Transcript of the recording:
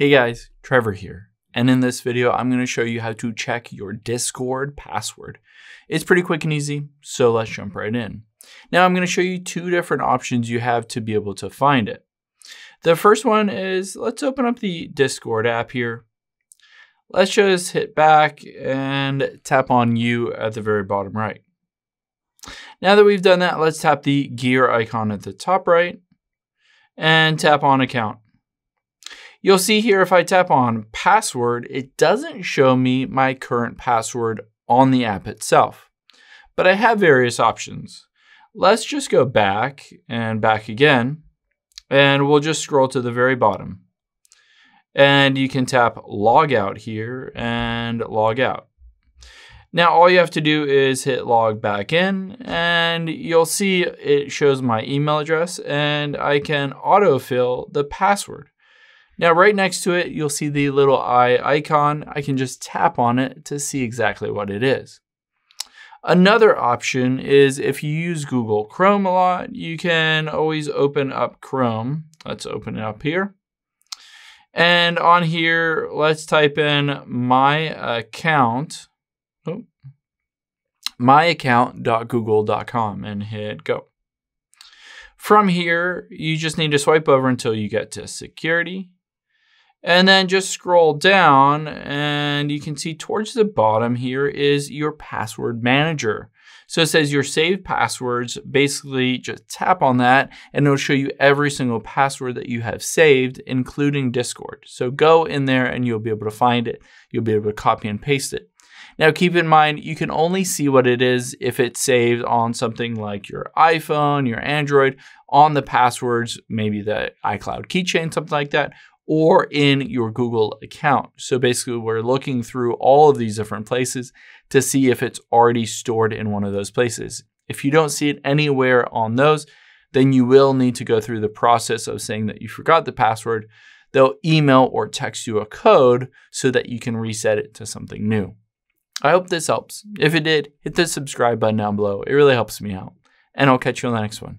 Hey guys, Trevor here. And in this video, I'm going to show you how to check your Discord password. It's pretty quick and easy, so let's jump right in. Now I'm going to show you two different options you have to be able to find it. The first one is, let's open up the Discord app here. Let's just hit back and tap on you at the very bottom right. Now that we've done that, let's tap the gear icon at the top right and tap on account. You'll see here if I tap on password, it doesn't show me my current password on the app itself, but I have various options. Let's just go back and back again, and we'll just scroll to the very bottom. And you can tap log out here and log out. Now all you have to do is hit log back in and you'll see it shows my email address and I can autofill the password. Now right next to it, you'll see the little eye icon. I can just tap on it to see exactly what it is. Another option is if you use Google Chrome a lot, you can always open up Chrome. Let's open it up here. And on here, let's type in my account oh, myaccount.google.com and hit go. From here, you just need to swipe over until you get to security. And then just scroll down and you can see towards the bottom here is your password manager. So it says your saved passwords, basically just tap on that and it'll show you every single password that you have saved, including Discord. So go in there and you'll be able to find it. You'll be able to copy and paste it. Now keep in mind, you can only see what it is if it's saved on something like your iPhone, your Android, on the passwords, maybe the iCloud keychain, something like that, or in your Google account. So basically we're looking through all of these different places to see if it's already stored in one of those places. If you don't see it anywhere on those, then you will need to go through the process of saying that you forgot the password. They'll email or text you a code so that you can reset it to something new. I hope this helps. If it did, hit the subscribe button down below. It really helps me out. And I'll catch you on the next one.